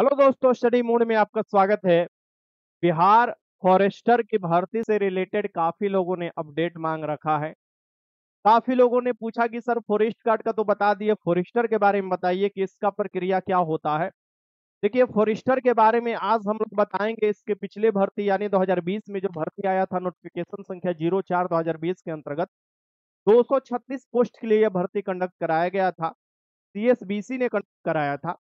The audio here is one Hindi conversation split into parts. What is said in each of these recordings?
हेलो दोस्तों, स्टडी मूड में आपका स्वागत है। बिहार फॉरेस्टर की भर्ती से रिलेटेड काफ़ी लोगों ने अपडेट मांग रखा है। काफ़ी लोगों ने पूछा कि, सर, फॉरेस्ट गार्ड का तो बता दिए, फॉरेस्टर के बारे में बताइए कि इसका प्रक्रिया क्या होता है? देखिए, फॉरेस्टर के बारे में आज हम लोग बताएँगे इसके पिछले भर्ती, यानी 2020 में जो भर्ती आया था नोटिफिकेशन संख्या ज़ीरो चार दो के अंतर्गत। 236 पोस्ट के लिए यह भर्ती कंडक्ट कराया गया था। सीएसबीसी ने कंडक्ट कराया था।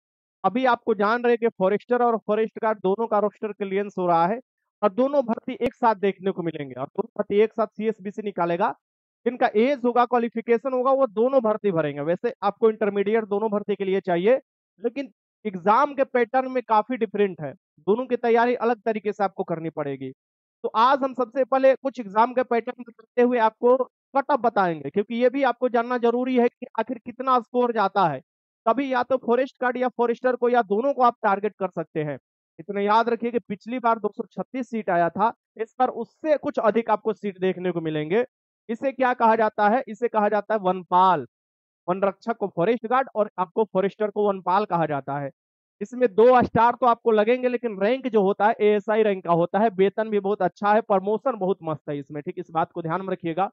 अभी आपको जान रहे कि फॉरेस्टर और फॉरेस्ट गार्ड दोनों का रोस्टर क्लियरेंस हो रहा है और दोनों भर्ती एक साथ देखने को मिलेंगे और दोनों भर्ती एक साथ सीएसबीसी निकालेगा। जिनका एज होगा क्वालिफिकेशन होगा, वो दोनों भर्ती भरेंगे। वैसे आपको इंटरमीडिएट दोनों भर्ती के लिए चाहिए, लेकिन एग्ज़ाम के पैटर्न में काफ़ी डिफरेंट है। दोनों की तैयारी अलग तरीके से आपको करनी पड़ेगी। तो आज हम सबसे पहले कुछ एग्ज़ाम के पैटर्न करते हुए आपको कटअप बताएँगे, क्योंकि ये भी आपको जानना ज़रूरी है कि आखिर कितना स्कोर जाता है। तभी या तो फॉरेस्ट गार्ड या फॉरेस्टर को या दोनों को आप टारगेट कर सकते हैं। इतना याद रखिए कि पिछली बार 236 सीट आया था, इस बार उससे कुछ अधिक आपको सीट देखने को मिलेंगे। इसे क्या कहा जाता है? इसे कहा जाता है वनपाल वन रक्षक को फॉरेस्ट गार्ड और आपको फॉरेस्टर को वनपाल कहा जाता है। इसमें दो स्टार तो आपको लगेंगे, लेकिन रैंक जो होता है एएसआई रैंक का होता है। वेतन भी बहुत अच्छा है प्रमोशन बहुत मस्त है इसमें, ठीक? इस बात को ध्यान में रखिएगा।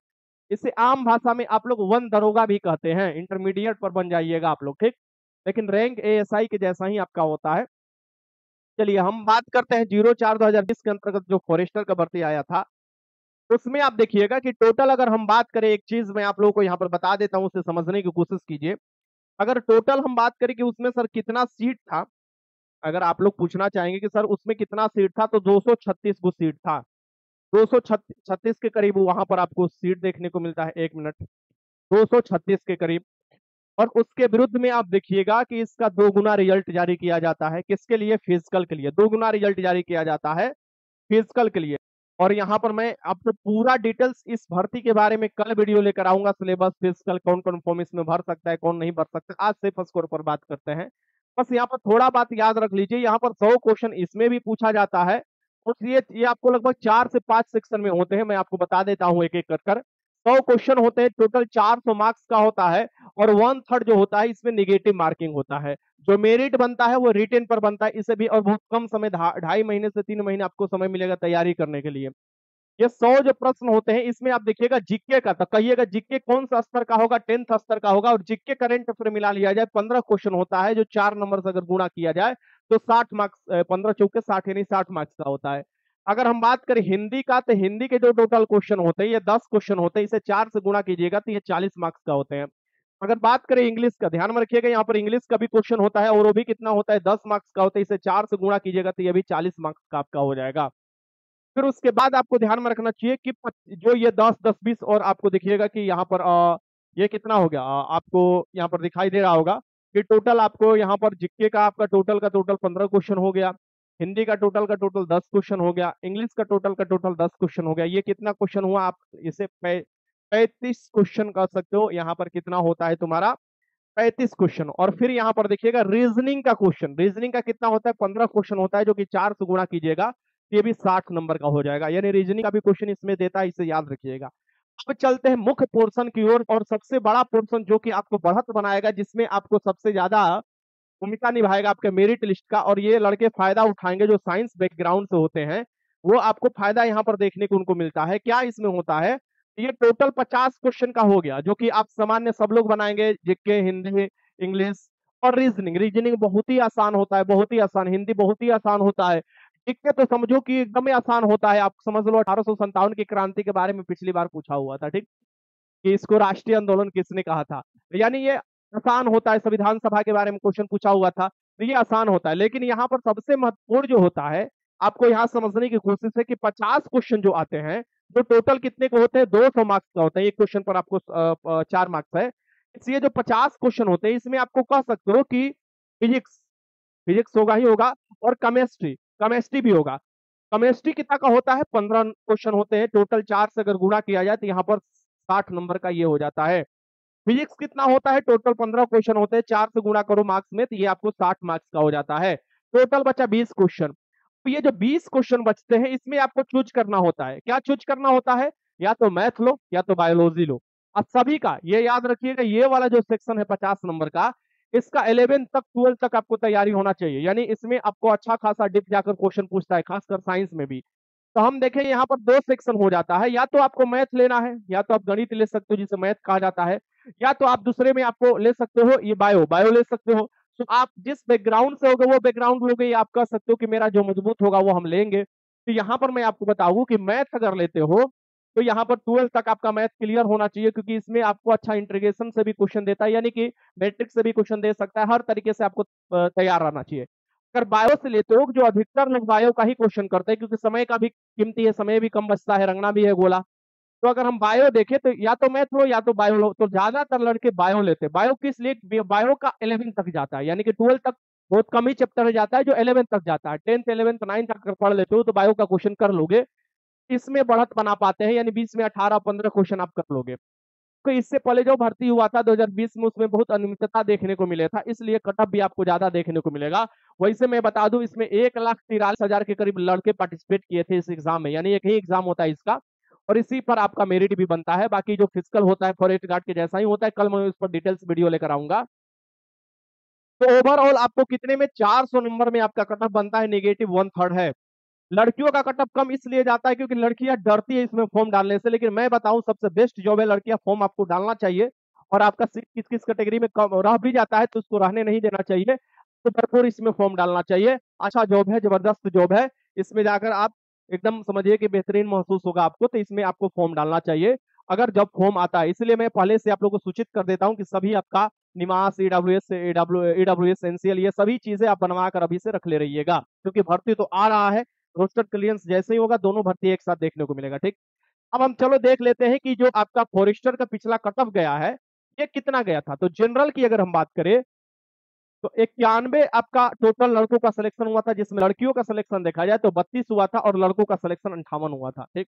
इसे आम भाषा में आप लोग वन दरोगा भी कहते हैं। इंटरमीडिएट पर बन जाइएगा आप लोग, ठीक? लेकिन रैंक एएसआई के जैसा ही आपका होता है। चलिए हम बात करते हैं ज़ीरो चार दो हज़ार बीस के अंतर्गत जो फॉरेस्टर का भर्ती आया था। उसमें आप देखिएगा कि टोटल अगर हम बात करें, एक चीज़ मैं आप लोगों को यहाँ पर बता देता हूँ, उसे समझने की कोशिश कीजिए। अगर टोटल हम बात करें कि उसमें सर कितना सीट था, अगर आप लोग पूछना चाहेंगे कि सर उसमें कितना सीट था तो 236 गो सीट था। 236 के करीब वहाँ पर आपको सीट देखने को मिलता है, एक मिनट। 236 के करीब। और उसके विरुद्ध में आप देखिएगा कि इसका दो गुना रिज़ल्ट जारी किया जाता है। किसके लिए? फ़िज़िकल के लिए। दो गुना रिज़ल्ट जारी किया जाता है फ़िज़िकल के लिए। और यहाँ पर मैं आपको पूरा डिटेल्स इस भर्ती के बारे में कल वीडियो लेकर आऊँगा। सिलेबस फ़िज़िकल कौन कौन फॉर्म इसमें भर सकता है, कौन नहीं भर सकता। आज से फ़र्स्ट स्कोर पर बात करते हैं। बस यहाँ पर थोड़ा बात याद रख लीजिए। यहाँ पर सौ क्वेश्चन इसमें भी पूछा जाता है। इसलिए ये आपको लगभग चार से पाँच सेक्शन में होते हैं, मैं आपको बता देता हूँ एक एक कर कर सौ क्वेश्चन होते हैं टोटल चार सौ मार्क्स का होता है और वन थर्ड जो होता है, इसमें निगेटिव मार्किंग होता है। जो मेरिट बनता है, वो रिटेन पर बनता है, इसे भी और बहुत कम समय ढाई महीने से तीन महीने आपको समय मिलेगा तैयारी करने के लिए। ये सौ जो प्रश्न होते हैं, इसमें आप देखिएगा जिक्के का तो कहिएगा जिक्के कौन सा स्तर का होगा टेंथ स्तर का होगा, और जिक्के करेंट अफेयर मिला लिया जाए, पंद्रह क्वेश्चन होता है, जो चार नंबर से अगर गुणा किया जाए तो साठ मार्क्स पंद्रह चौके साठ, यानी साठ मार्क्स का होता है। अगर हम बात करें हिंदी का तो हिंदी के जो टोटल क्वेश्चन होते हैं, ये दस क्वेश्चन होते हैं, इसे चार से गुणा कीजिएगा तो ये चालीस मार्क्स का होते हैं। अगर बात करें इंग्लिश का, ध्यान में रखिएगा, यहाँ पर इंग्लिश का भी क्वेश्चन होता है, और वो भी कितना होता है, दस मार्क्स का होता है, इसे चार से गुणा कीजिएगा तो ये भी चालीस मार्क्स का आपका हो जाएगा। फिर उसके बाद आपको ध्यान में रखना चाहिए कि जो ये दस दस, बीस, और आपको देखिएगा कि यहाँ पर ये कितना हो गया आपको यहाँ पर दिखाई दे रहा होगा। कि टोटल आपको यहाँ पर जिक्के का आपका टोटल का टोटल पंद्रह क्वेश्चन हो गया, हिंदी का टोटल का टोटल दस क्वेश्चन हो गया इंग्लिश का टोटल का टोटल दस क्वेश्चन हो गया। ये कितना क्वेश्चन हुआ आप इसे पैंतीस क्वेश्चन कर सकते हो, यहाँ पर कितना होता है तुम्हारा पैंतीस क्वेश्चन और फिर यहाँ पर देखिएगा रीजनिंग का क्वेश्चन रीजनिंग का कितना होता है? पंद्रह क्वेश्चन होता है जो कि चार से गुणा कीजिएगा, ये भी साठ नंबर का हो जाएगा। यानी रीजनिंग का भी क्वेश्चन इसमें देता है, इसे याद रखिएगा। अब चलते हैं मुख्य पोर्शन की ओर और, सबसे बड़ा पोर्शन जो कि आपको बढ़त बनाएगा जिसमें आपको सबसे ज़्यादा भूमिका निभाएगा आपके मेरिट लिस्ट का और ये लड़के फ़ायदा उठाएँगे जो साइंस बैकग्राउंड से होते हैं वो आपको फ़ायदा यहाँ पर देखने को उनको मिलता है। क्या इसमें होता है? ये टोटल पचास क्वेश्चन का हो गया जो कि आप सामान्य सब लोग बनाएँगे जिसके हिंदी इंग्लिश और रीजनिंग रीजनिंग बहुत ही आसान होता है बहुत ही आसान। हिंदी बहुत ही आसान होता है। के तो समझो कि एकदम ही आसान होता है। आप समझ लो, अठारह सौ सत्तावन की क्रांति के बारे में पिछली बार पूछा हुआ था, ठीक? कि इसको राष्ट्रीय आंदोलन किसने कहा था? यानी ये आसान होता है संविधान सभा के बारे में क्वेश्चन पूछा हुआ था तो ये आसान होता है। लेकिन यहाँ पर सबसे महत्वपूर्ण जो होता है, आपको यहाँ समझने की कोशिश है कि 50 क्वेश्चन जो आते हैं जो टोटल कितने को होते हैं? 200 मार्क्स का होता है। एक क्वेश्चन पर आपको चार मार्क्स है। इसलिए जो 50 क्वेश्चन होते हैं, इसमें आपको कह सकते हो कि फिजिक्स फिजिक्स होगा ही होगा और केमिस्ट्री केमिस्ट्री भी होगा। केमिस्ट्री कितना का होता है? पंद्रह क्वेश्चन होते हैं। टोटल चार से अगर गुणा किया जाए तो यहाँ पर साठ नंबर का ये हो जाता है। फिजिक्स कितना होता है? टोटल पंद्रह क्वेश्चन होते हैं। चार से गुणा करो मार्क्स में तो ये आपको साठ मार्क्स का हो जाता है। टोटल बचा बीस क्वेश्चन तो ये जो बीस क्वेश्चन बचते हैं, इसमें आपको चूज़ करना होता है। क्या चूज़ करना होता है? या तो मैथ लो, या तो बायोलॉजी लो। अब सभी का, ये याद रखिएगा, ये वाला जो सेक्शन है पचास नंबर का इसका इलेवेंथ तक ट्वेल्थ तक आपको तैयारी होना चाहिए। यानी इसमें आपको अच्छा खासा डिप जाकर क्वेश्चन पूछता है, खासकर साइंस में भी। तो हम देखें, यहाँ पर दो सेक्शन हो जाता है। या तो आपको मैथ लेना है, या तो आप गणित ले सकते हो, जिसे मैथ कहा जाता है, या तो आप दूसरे में आपको ले सकते हो, ये बायो बायो ले सकते हो। तो आप जिस बैकग्राउंड से होगा, वो बैकग्राउंड लोगे आप कह सकते हो कि मेरा जो मज़बूत होगा, वो हम लेंगे। तो यहाँ पर मैं आपको बताऊँ कि मैथ अगर लेते हो तो यहाँ पर ट्वेल्थ तक आपका मैथ क्लियर होना चाहिए, क्योंकि इसमें आपको अच्छा इंट्रीगेशन से भी क्वेश्चन देता है, यानी कि मैट्रिक से भी क्वेश्चन दे सकता है, हर तरीके से आपको तैयार रहना चाहिए। अगर बायो से लेते हो जो अधिकतर लोग बायो का ही क्वेश्चन करते हैं, क्योंकि समय का भी कीमती है, समय भी कम बचता है, रंगना भी है गोला। तो अगर हम बायो देखें तो या तो मैथ हो, या तो बायो लो तो ज़्यादातर लड़के बायो लेते हैं। बायो किस लिए? बायो का इलेवन तक जाता है, यानी कि ट्वेल्थ तक बहुत कम ही चैप्टर जाता है, जो इलेवन तक जाता है। टेंथ इलेवेंथ नाइन्थ अगर पढ़ लेते हो तो बायो का क्वेश्चन कर लोगे। इसमें बढ़त बना पाते हैं, यानी बीस में अठारह, पंद्रह क्वेश्चन आप कर लोगे। तो इससे पहले जो भर्ती हुआ था 2020 में, उसमें बहुत अनियमितता देखने को मिले था, इसलिए कटअप भी आपको ज़्यादा देखने को मिलेगा। वैसे मैं बता दूँ, इसमें एक लाख तिरालीस हज़ार के करीब लड़के पार्टिसिपेट किए थे इस एग्ज़ाम में, यानी एक ही एग्ज़ाम होता है इसका, और इसी पर आपका मेरिट भी बनता है। बाकी जो फ़िज़िकल होता है फॉरेस्ट गार्ड के जैसा ही होता है, कल मैं उस पर डिटेल्स वीडियो लेकर आऊँगा। तो ओवरऑल आपको कितने में 400 नंबर में आपका कटअप बनता है नेगेटिव वन थर्ड है। लड़कियों का कटअप कम इसलिए जाता है क्योंकि लड़कियाँ डरती है इसमें फॉर्म डालने से। लेकिन मैं बताऊँ, सबसे बेस्ट जॉब है लड़कियाँ फॉर्म आपको डालना चाहिए और आपका सीट किस किस कैटेगरी में कम रह भी जाता है तो उसको रहने नहीं देना चाहिए। तो भरपूर इसमें फॉर्म डालना चाहिए। अच्छा जॉब है, ज़बरदस्त जॉब है। इसमें जाकर आप एकदम समझिए कि बेहतरीन महसूस होगा आपको तो इसमें आपको फॉर्म डालना चाहिए। अगर जब फॉर्म आता है, इसलिए मैं पहले से आप लोगों को सूचित कर देता हूँ कि सभी आपका निवास EW S EW S NCL ये सभी चीज़ें आप बनवा कर अभी से रख ले रहिएगा, क्योंकि भर्ती तो आ रहा है। रोस्टर क्लियरेंस जैसे ही होगा, दोनों भर्ती एक साथ देखने को मिलेगा, ठीक? अब हम चलो देख लेते हैं कि जो आपका फॉरेस्टर का पिछला कटअप गया है, ये कितना गया था? तो जनरल की अगर हम बात करें तो इक्यानवे आपका टोटल लड़कों का सिलेक्शन हुआ था, जिसमें लड़कियों का सिलेक्शन देखा जाए तो बत्तीस हुआ था और लड़कों का सिलेक्शन अंठावन हुआ था, ठीक?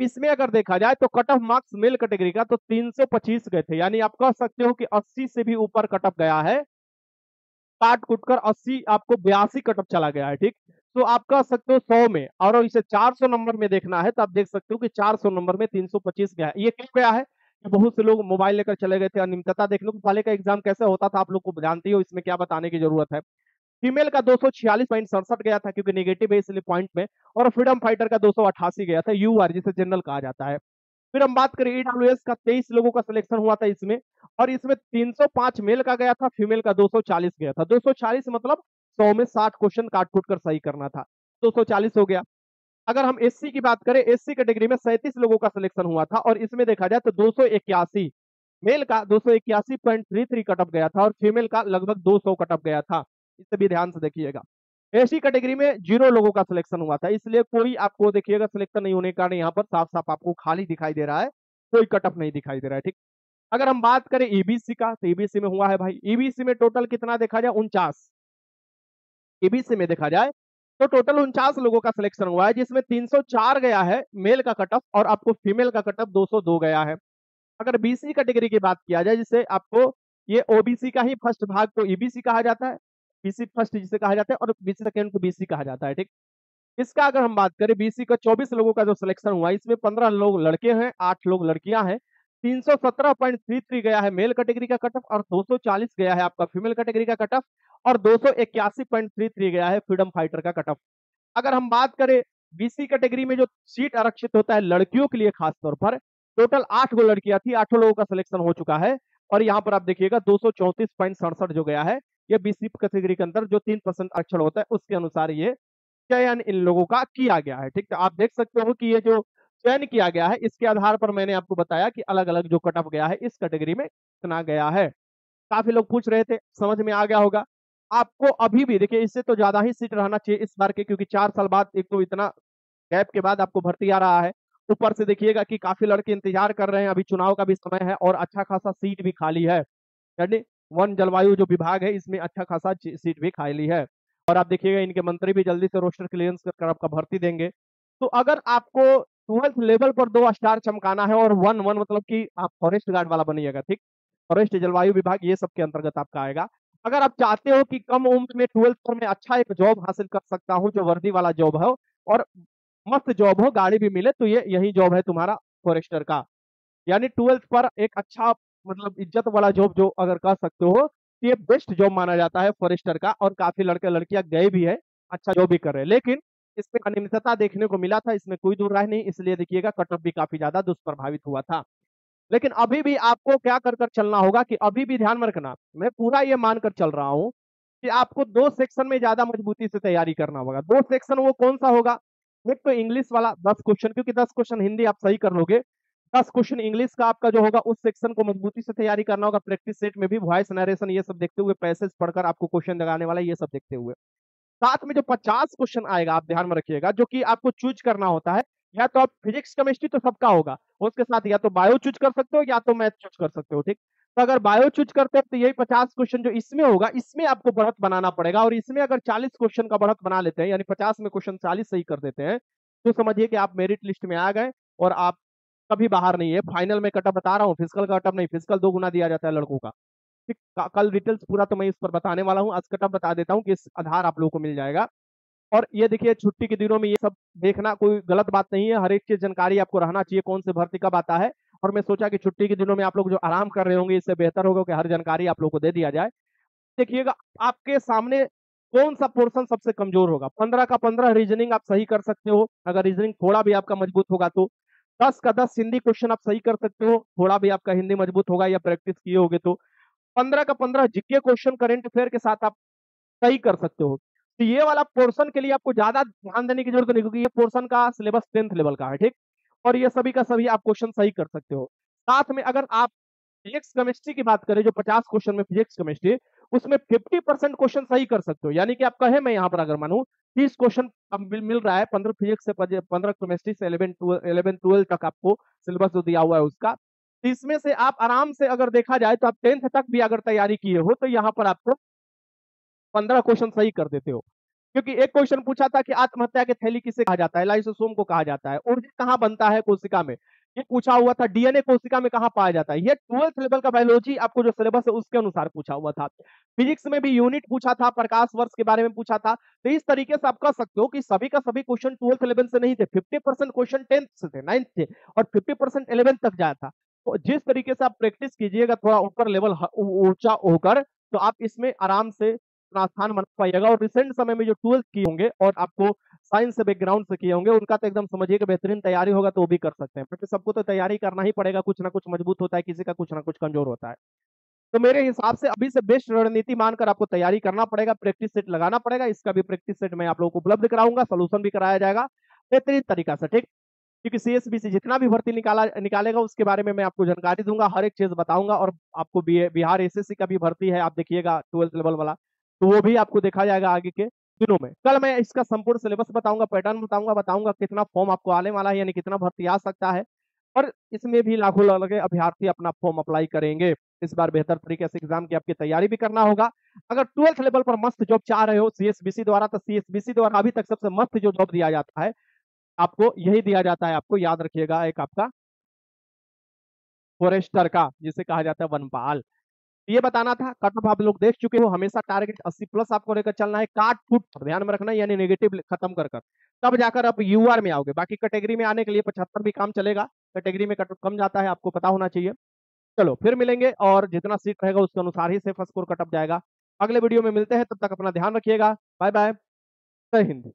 इसमें अगर देखा जाए तो cut off marks male category का तो 325 गए थे, यानी आप कह सकते हो कि 80 से भी ऊपर कट ऑफ़ गया है काट कुट कर 80 आपको बयासी कट ऑफ़ चला गया है, ठीक? तो आप कह सकते हो सौ में। और इसे 400 नंबर में देखना है तो आप देख सकते हो कि 400 नंबर में 325 गया है ये क्यों गया है बहुत से लोग मोबाइल लेकर चले गए थे। अनियमितता देखने को पहले का एग्ज़ाम कैसे होता था, आप लोग को जानती हो इसमें क्या बताने की ज़रूरत है। फीमेल का दो गया था, क्योंकि नेगेटिव है, इसलिए पॉइंट में। और फ्रीडम फाइटर का दो सौ अठासी गया था, यू आर, जिसे जनरल कहा जाता है। फिर हम बात करें ईडब्ल्यूएस का 23 लोगों का सिलेक्शन हुआ था इसमें। और इसमें 305 मेल का गया था फीमेल का 240 गया था। 240 मतलब 100 में 60 क्वेश्चन काट कूट कर सही करना था 240 हो गया। अगर हम एससी की बात करें एससी कैटेगरी में सैंतीस लोगों का सिलेक्शन हुआ था और इसमें देखा जाए तो दो सौ इक्यासी मेल का दो कटअप गया था और फीमेल का लगभग 200 कटअप गया था। इसे भी ध्यान से देखिएगा। एसी कैटेगरी में ज़ीरो लोगों का सिलेक्शन हुआ था, इसलिए कोई आपको देखिएगा सिलेक्शन नहीं होने के कारण यहाँ पर साफ़ साफ़ आपको खाली दिखाई दे रहा है, कोई कटअप नहीं दिखाई दे रहा है, ठीक? अगर हम बात करें ईबीसी e का तो ईबीसी e में हुआ है भाई ईबीसी e में टोटल कितना देखा जाए, उनचास। ईबीसी में देखा जाए तो टोटल उनचास लोगों का सिलेक्शन हुआ है, जिसमें 304 गया है मेल का कटअप और आपको फीमेल का कटअप 202 गया है। अगर बीसी कैटेगरी की बात किया जाए जिसे आपको ये ओबीसी का ही फ़र्स्ट भाग को ईबीसी कहा जाता है बीसी फ़र्स्ट जिसे कहा जाता है और बीसी सेकेंड को बीसी कहा जाता है, ठीक? इसका अगर हम बात करें बीसी का 24 लोगों का जो सिलेक्शन हुआ इसमें 15 लोग लड़के हैं 8 लोग लड़कियाँ हैं 317.33 गया है। मेल कैटेगरी का कटअप और 240 गया है आपका फीमेल कैटेगरी का कटअप और 281.33 गया है फ्रीडम फाइटर का कटअप अगर हम बात करें बीसी कैटेगरी में जो सीट आरक्षित होता है लड़कियों के लिए खास तौर पर, टोटल आठ गो लड़कियाँ थी, आठों लोगों का सिलेक्शन हो चुका है और यहाँ पर आप देखिएगा दो जो गया है। ये बीसी कैटेगरी के अंदर जो तीन परसेंट आरक्षण होता है, उसके अनुसार ये चयन इन लोगों का किया गया है। ठीक है, आप देख सकते हो कि ये जो चयन किया गया है। इसके आधार पर मैंने आपको बताया कि अलग अलग जो कट ऑफ़ गया है, इस कैटेगरी में कितना गया है। काफ़ी लोग पूछ रहे थे, समझ में आ गया होगा। आपको अभी भी, देखिए, इससे तो ज़्यादा ही सीट रहना चाहिए इस बार के, क्योंकि चार साल बाद एक तो इतना गैप के बाद आपको भर्ती आ रहा है। ऊपर से देखिएगा कि काफ़ी लड़के इंतज़ार कर रहे हैं, अभी चुनाव का भी समय है और अच्छा खासा सीट भी खाली है। यानी वन जलवायु जो विभाग है, इसमें अच्छा खासा सीट भी खाली है। और आप देखिएगा, इनके मंत्री भी जल्दी से रोस्टर क्लियरेंस कर आपका भर्ती देंगे। तो अगर आपको ट्वेल्थ लेवल पर दो स्टार चमकाना है और वन वन मतलब कि आप फॉरेस्ट गार्ड वाला बनिएगा, ठीक? फॉरेस्ट जलवायु विभाग, ये सब के अंतर्गत आपका आएगा। अगर आप चाहते हो कि कम उम्र में ट्वेल्थ पर मैं अच्छा एक जॉब हासिल कर सकता हूँ, जो वर्दी वाला जॉब है और मस्त जॉब हो, गाड़ी भी मिले तो ये, यही जॉब है तुम्हारा फॉरेस्टर का। यानी ट्वेल्थ पर एक अच्छा मतलब इज़्ज़त वाला जॉब जो अगर कर सकते हो तो ये बेस्ट जॉब माना जाता है फॉरेस्टर का और काफ़ी लड़के लड़कियाँ गए भी है अच्छा जॉब भी कर रहे हैं। लेकिन इसमें अनियमितता देखने को मिला था, इसमें कोई दूर राय नहीं, इसलिए देखिएगा कटअप भी काफ़ी ज़्यादा दुष्प्रभावित हुआ था। लेकिन अभी भी आपको क्या कर कर चलना होगा कि अभी भी ध्यान में रखना, मैं पूरा ये मानकर चल रहा हूँ कि आपको दो सेक्शन में ज़्यादा मजबूती से तैयारी करना होगा। दो सेक्शन वो कौन सा होगा? एक तो इंग्लिश वाला, दस क्वेश्चन क्योंकि दस क्वेश्चन हिंदी आप सही कर लोगे। दस क्वेश्चन इंग्लिश का आपका जो होगा, उस सेक्शन को मजबूती से तैयारी करना होगा प्रैक्टिस सेट में भी वॉइस नरेशन ये सब देखते हुए पैसेज पढ़कर आपको क्वेश्चन लगाने वाला ये सब देखते हुए। साथ में जो पचास क्वेश्चन आएगा, आप ध्यान में रखिएगा, जो कि आपको चूज़ करना होता है, या तो आप फिजिक्स केमिस्ट्री तो सबका होगा, उसके साथ या तो बायो चूज़ कर सकते हो, या तो मैथ चूज़ कर सकते हो, ठीक? तो अगर बायो चूज़ करते हैं तो यही पचास क्वेश्चन जो इसमें होगा, इसमें आपको बढ़त बनाना पड़ेगा, और इसमें अगर चालीस क्वेश्चन का बढ़त बना लेते हैं, यानी पचास में क्वेश्चन चालीस सही कर देते हैं तो समझिए कि आप मेरिट लिस्ट में आ गए, और आप कभी बाहर नहीं है फाइनल में कटअप बता रहा हूँ फ़िज़िकल का कटअप नहीं फ़िज़िकल दो गुना दिया जाता है लड़कों का। कल डिटेल्स पूरा तो मैं इस पर बताने वाला हूँ। आज कटअप बता देता हूँ कि इस आधार आप लोगों को मिल जाएगा। और ये देखिए, छुट्टी के दिनों में ये सब देखना कोई गलत बात नहीं है। हर एक चीज़ जानकारी आपको रहना चाहिए, कौन से भर्ती कब आता है। और मैं सोचा कि छुट्टी के दिनों में आप लोग जो आराम कर रहे होंगे, इससे बेहतर होगा कि हर जानकारी आप लोग को दे दिया जाए। देखिएगा, आपके सामने कौन सा पोर्शन सबसे कमज़ोर होगा? पंद्रह का पंद्रह रीजनिंग आप सही कर सकते हो। अगर रीजनिंग थोड़ा भी आपका मज़बूत होगा तो। दस का दस हिंदी क्वेश्चन आप सही कर सकते हो। थोड़ा भी आपका हिंदी मज़बूत होगा या प्रैक्टिस किए होगे तो। पंद्रह का पंद्रह जीके क्वेश्चन करेंट अफेयर के साथ आप सही कर सकते हो। तो ये वाला पोर्शन के लिए आपको ज़्यादा ध्यान देने की ज़रूरत नहीं, क्योंकि ये पोर्शन का सिलेबस टेंथ लेवल का है, ठीक? और ये सभी का सभी आप क्वेश्चन सही कर सकते हो। साथ में अगर आप फिजिक्स केमिस्ट्री की बात करें, जो 50 क्वेश्चन में फिजिक्स केमिस्ट्री उसमें 50 परसेंट क्वेश्चन सही कर सकते हो। यानी कि आप कहे मैं यहाँ पर अगर मानू, तीस क्वेश्चन मिल रहा है, पंद्रह फिजिक्स से पंद्रह केमिस्ट्री से इलेवन इलेवन ट्वेल्व तक आपको सिलेबस जो दिया हुआ है उसका तो इसमें से आप आराम से अगर देखा जाए तो आप टेंथ तक भी अगर तैयारी किए हो तो यहाँ पर आपको पंद्रह क्वेश्चन सही कर देते हो। क्योंकि एक क्वेश्चन पूछा था कि आत्महत्या के थैली किसे कहा जाता है? लाइसोसोम को कहा जाता है। ऊर्जा कहाँ बनता है कोशिका में? ये पूछा हुआ था, डीएनए कोशिका में कहा पाया जाता है? ये ट्वेल्थ लेवल का बायोलॉजी आपको जो सिलेबस है उसके अनुसार पूछा हुआ था। फिजिक्स में भी यूनिट पूछा था, प्रकाश वर्ष के बारे में पूछा था। तो इस तरीके से आप कह सकते हो कि सभी का सभी क्वेश्चन ट्वेल्थ इलेवन से नहीं थे, फिफ्टी क्वेश्चन टेंथ से थे, नाइन्थ थे और फिफ्टी परसेंट तक जाया था। जिस तरीके से आप प्रैक्टिस कीजिएगा, थोड़ा ऊपर लेवल ऊँचा होकर तो आप इसमें आराम से अपना स्थान बना पाइएगा। और रिसेंट समय में जो ट्वेल्थ किए होंगे और आपको साइंस से बैकग्राउंड से किए होंगे, उनका तो एकदम समझिए कि बेहतरीन तैयारी होगा तो वो भी कर सकते हैं। क्योंकि सबको तो तैयारी करना ही पड़ेगा, कुछ ना कुछ मज़बूत होता है, किसी का कुछ ना कुछ कमज़ोर होता है। तो मेरे हिसाब से अभी से बेस्ट रणनीति मानकर आपको तैयारी करना पड़ेगा प्रैक्टिस सेट लगाना पड़ेगा, इसका भी प्रैक्टिस सेट मैं आप लोगों को उपलब्ध कराऊँगा सोल्यूशन भी कराया जाएगा, बेहतरीन तरीका से, ठीक? क्योंकि सीएसबीसी जितना भी भर्ती निकाला, निकालेगा, उसके बारे में मैं आपको जानकारी दूँगा, हर एक चीज़ बताऊँगा और आपको बिहार एसएससी का भी भर्ती है, आप देखिएगा ट्वेल्थ लेवल वाला तो वो भी आपको देखा जाएगा आगे के दिनों में। कल मैं इसका संपूर्ण सिलेबस बताऊँगा, पैटर्न बताऊँगा बताऊँगा कितना फॉर्म आपको आने वाला है, यानी कितना भर्ती आ सकता है, और इसमें भी लाखों लगे अभ्यर्थी अपना फॉर्म अप्लाई करेंगे। इस बार बेहतर तरीके से एग्ज़ाम की आपकी तैयारी भी करना होगा। अगर ट्वेल्थ लेवल पर मस्त जॉब चाह रहे हो सीएसबीसी द्वारा तो सीएसबीसी द्वारा अभी तक सबसे मस्त जो जॉब दिया जाता है आपको यही दिया जाता है, आपको याद रखिएगा एक आपका फॉरेस्टर का, जिसे कहा जाता है वनपाल। ये बताना था, कट ऑफ़ आप लोग देख चुके हो, हमेशा टारगेट 80 प्लस आपको लेकर चलना है, काट फुट ध्यान में रखना, यानी नेगेटिव खत्म कर कर। तब जाकर आप यूआर में आओगे, बाकी कैटेगरी में आने के लिए पचहत्तर भी काम चलेगा, कैटेगरी में कट ऑफ़ कम जाता है, आपको पता होना चाहिए। चलो, फिर मिलेंगे और जितना सीट रहेगा, उसके अनुसार ही से सेफ़ स्कोर कटअप जाएगा। अगले वीडियो में मिलते हैं, तब तक अपना ध्यान रखिएगा बाय बाय जय हिंद।